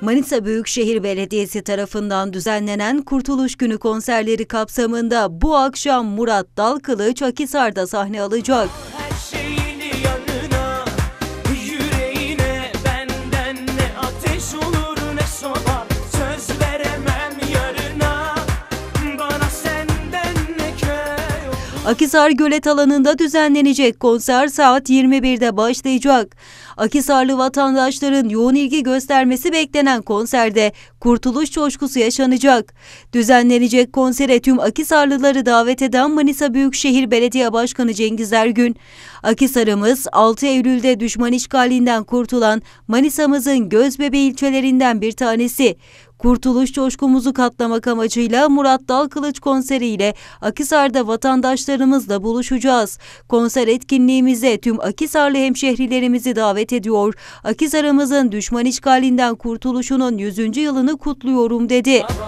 Manisa Büyükşehir Belediyesi tarafından düzenlenen Kurtuluş Günü konserleri kapsamında bu akşam Murat Dalkılıç Akisar'da sahne alacak. Akisar Gölet alanında düzenlenecek konser saat 21'de başlayacak. Akisarlı vatandaşların yoğun ilgi göstermesi beklenen konserde kurtuluş coşkusu yaşanacak. Düzenlenecek konsere tüm Akisarlıları davet eden Manisa Büyükşehir Belediye Başkanı Cengiz Ergün, Akisar'ımız 6 Eylül'de düşman işgalinden kurtulan Manisa'mızın gözbebeği ilçelerinden bir tanesi. Kurtuluş coşkumuzu katlamak amacıyla Murat Dalkılıç konseriyle Akisar'da vatandaşlarımızla buluşacağız. Konser etkinliğimize tüm Akisarlı hemşehrilerimizi davet ediyor. Akisar'ımızın düşman işgalinden kurtuluşunun 100. yılını kutluyorum dedi. Baba